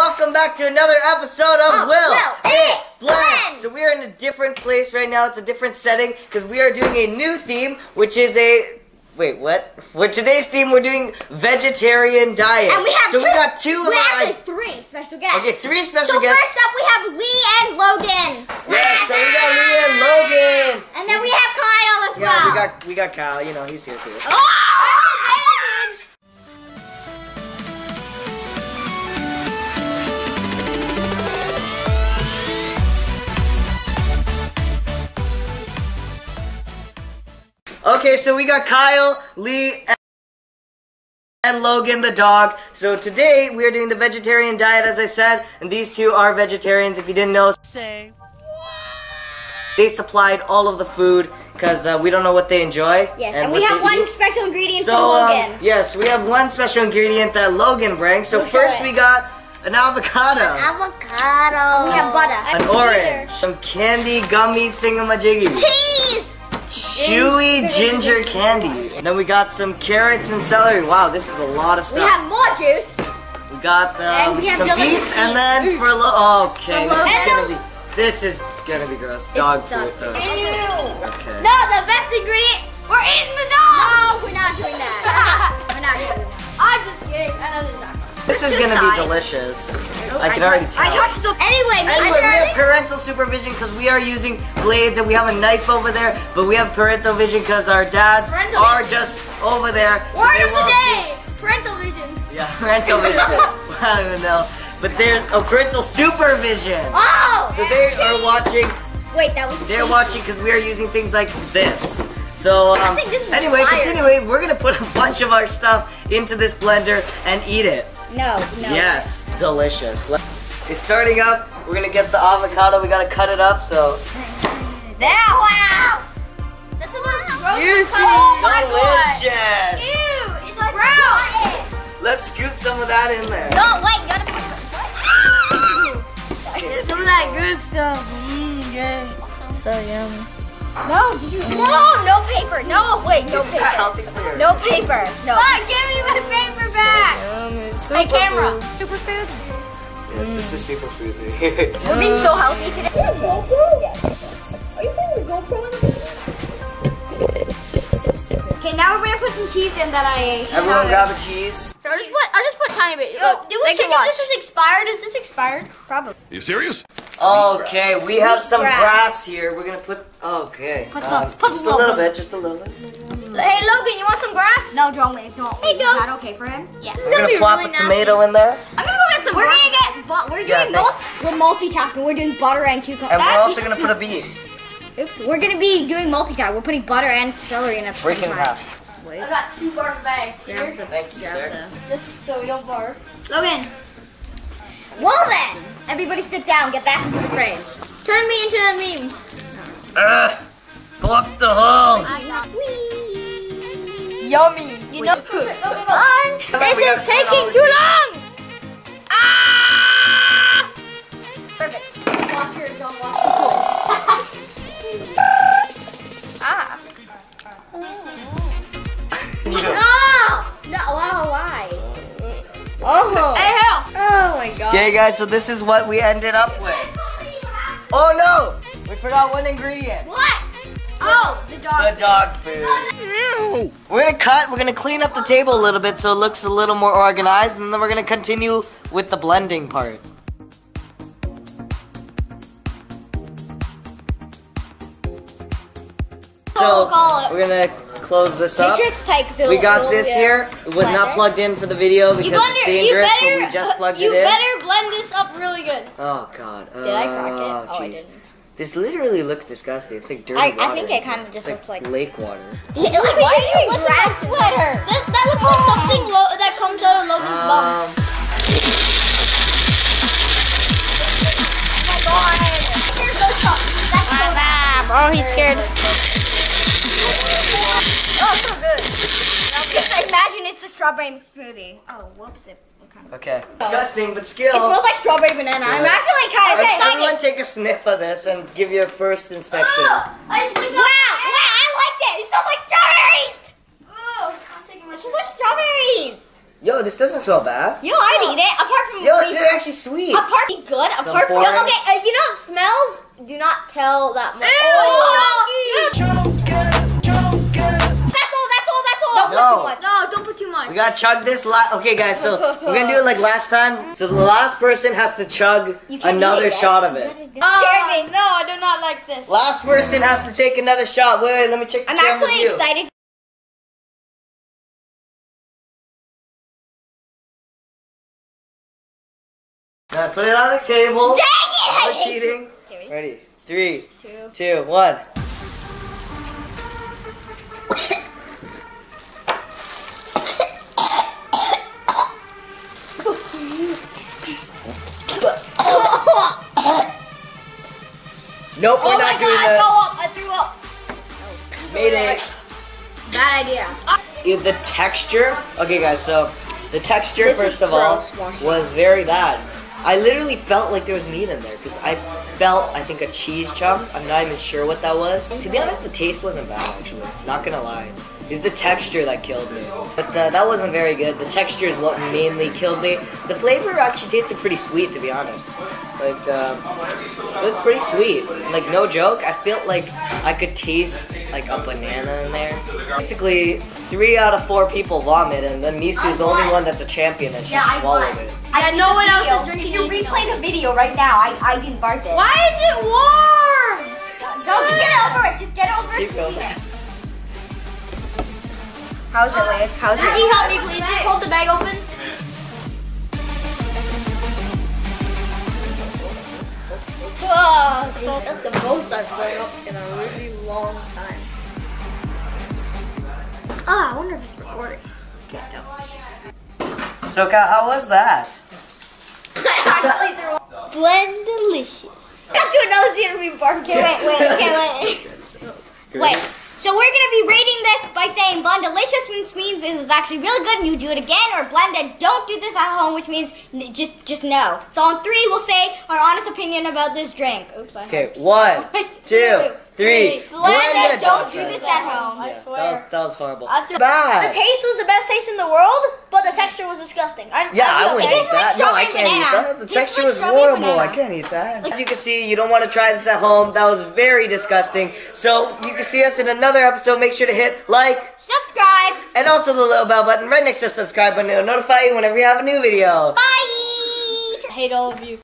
welcome back to another episode of Oh, Will Will It Blend. So we are in a different place right now. It's a different setting because we are doing a new theme, which is a wait, what? For today's theme, we're doing vegetarian diet. And we have so two, we got two of we our actually three special guests. okay, three special so guests. first up we have Lee and Logan. Yeah, so we got Leah and Logan. And then we have Kyle as Yeah, well. we got we got Kyle. You know, he's here too. Oh! Okay, so we got Kyle, Lee, and- and Logan the dog. So today we are doing the vegetarian diet, as I said, and these two are vegetarians. If you didn't know, Say they supplied all of the food because uh, we don't know what they enjoy. Yes, and, what we have one eat. special ingredient So from um, Logan. yes, we have one special ingredient that Logan brings. So We'll first we got an avocado. Avocado. We have butter. An orange, some candy gummy thingamajiggy, Cheese. Chewy ginger candy. And then we got some carrots and celery. Wow, this is a lot of stuff. We have more juice. We got um, And we have some delicious beets, and then for lo- okay, this is gonna be this is gonna be gross. Dog dog food though. Okay. No, the best ingredient. We're eating the dog. No, we're not doing that. we're not doing that. I'm just kidding. I know this is not fun. This is gonna be delicious. I can already tell. I touched the. Anyway, Anyway, we have parental supervision because we are using blades and we have a knife over there, but we have parental vision because our dads Parental are vision. just over there. so Word of the day. Parental vision. Yeah, parental vision. I don't even know. But there's a parental supervision. Oh. So they are watching Wait, that was. They're cheese. watching because we are using things like this. So, um, think this is anyway, continuing, we're gonna put a bunch of our stuff into this blender and eat it. No, no. Yes, delicious. It's starting up, we're gonna get the avocado. We gotta cut it up. So, There. Wow. That's the most gross. Juicy. Oh my god. delicious. Ew. It's like brown. Let's scoop some of that in there. No, wait. You gotta put. Okay, some of that good stuff. Mmm, yeah. So yummy. No, did you? No, no paper. No, wait, no This is paper. No paper. No. Yummy. Hey, camera. Superfood. Yes, this is superfood. We're being so healthy today. Are you putting the GoPro Okay, now we're gonna put some cheese in that I. Everyone grab a cheese. I'll just put. I'll just put tiny bit. Yo, do we check if this is expired? Is this expired? Probably. You serious? Okay, we have some grass. grass here. We're gonna put. Okay. Put um, some- put just a a little little bit. Just a little bit. Hey, Logan, you want some grass? No, don't. Don't. Hey, Is that okay for him? Yes. We're gonna plop a tomato in there, I'm gonna go get some. We're gonna get. Bu- we're Yeah, doing both. We're multitasking. We're doing butter and cucumber. and we're also gonna put a beet. Oops. We're gonna be doing multitasking. We're putting butter and celery in at the Break it same in time. half. I got two barf bags here, Thank you, sir. just so we don't barf. Logan. Well then, everybody sit down. Get back into the frame. Turn me into a meme. Ugh! Block the holes! Yummy. You know. Come on, This is taking too long. Ah! Perfect. Watch your, don't watch the pool. ah. No! No, wow, why? Oh. Hey, hell! Oh my god. Okay, guys, so this is what we ended up with. Oh no! We forgot one ingredient. What? Oh, the dog. The dog food. We're gonna cut, we're gonna clean up the table a little bit so it looks a little more organized, and then we're gonna continue with the blending part. So, we're gonna close this up. sure it's tight 'cause it'll- We got this here. It was not plugged in for the video because You it's dangerous, better, but we just uh, plugged it in. You better blend this up really good. Oh god. Did I crack it? Oh, Oh, I jeez. didn't. This literally looks disgusting. It's like dirty I- I think it kinda just It's looks like- lake water. Yeah, look, why are you wearing grass sweater? That, that looks like something lo- that comes out of Logan's bum. Um, Here's no chop. That's so Oh, he's scared. Strawberry smoothie. Oh, whoops. It kind of. okay. Disgusting, but skill. It smells like strawberry banana. I'm actually kind of Let's excited. everyone take a sniff of this and give you a first inspection. I just Wow, wow, I liked it. It smells like strawberries. Oh, I'm taking my It smells like strawberries. Yo, this doesn't smell bad. Yo, I'd eat it. Apart from Yo, it's actually sweet. Apart from good, Some apart from boring- okay, uh, you know smells do not tell that much. That's We gotta chug this. La- okay, guys. So we're gonna do it like last time. So the last person has to chug another shot of it. Scared me. No, I do not like this. Last person has to take another shot. Wait, wait let me check the I'm camera actually view. excited. Now put it on the table. Dang it! I No cheating. Ready? Three, Two. two, one. Nope, we're Oh my not god, doing I this. threw up. I threw up. Made it. Bad idea. The texture. Okay, guys. So the texture, This first of all, Washington. was very bad. I literally felt like there was meat in there because I felt, I think, a cheese chunk. I'm not even sure what that was. To be honest, the taste wasn't bad actually. Not gonna lie. It's the texture that killed me. But uh, that wasn't very good. The texture is what mainly killed me. The flavor actually tasted pretty sweet, to be honest. Like, um, it was pretty sweet. Like, no joke. I felt like I could taste like a banana in there. Basically, three out of four people vomit, and then Misu's the only one that's a champion, and she Yeah, swallowed it. I Yeah, no one else is drinking Can you anything replay the video right now? I, I didn't bark it. Why is it warm? Go, just get over it. Just get over Keep it. going. How's it, Liz? How's Can you help me please? Just hold the bag open. Oh, geez, that's the most I've thrown up in a really long time. Ah, I wonder if it's recording. Okay, no. So, Kat, how was that? I actually threw up. Blend delicious. Got to another theater we bark. Okay, wait, wait, okay, wait. Wait. So we're gonna be rating this by saying blend delicious, which means it was actually really good and you do it again, or blend blended don't do this at home, which means just just no. So on three, we'll say our honest opinion about this drink. Oops, I Okay, one, two, three. Blended, don't do this at home. Yeah, that was, that was horrible. I It's feel- bad. The taste was the best taste in the world, but the texture was disgusting. I, Yeah, I feel- wouldn't eat tastes like that. No, I can't eat that. The texture like was strawberry horrible. I can't eat that. As you can see, you don't want to try this at home. That was very disgusting. So you can see us in another episode. Make sure to hit like Subscribe. and also the little bell button right next to the subscribe button. It'll notify you whenever you have a new video. Bye. I hate all of you.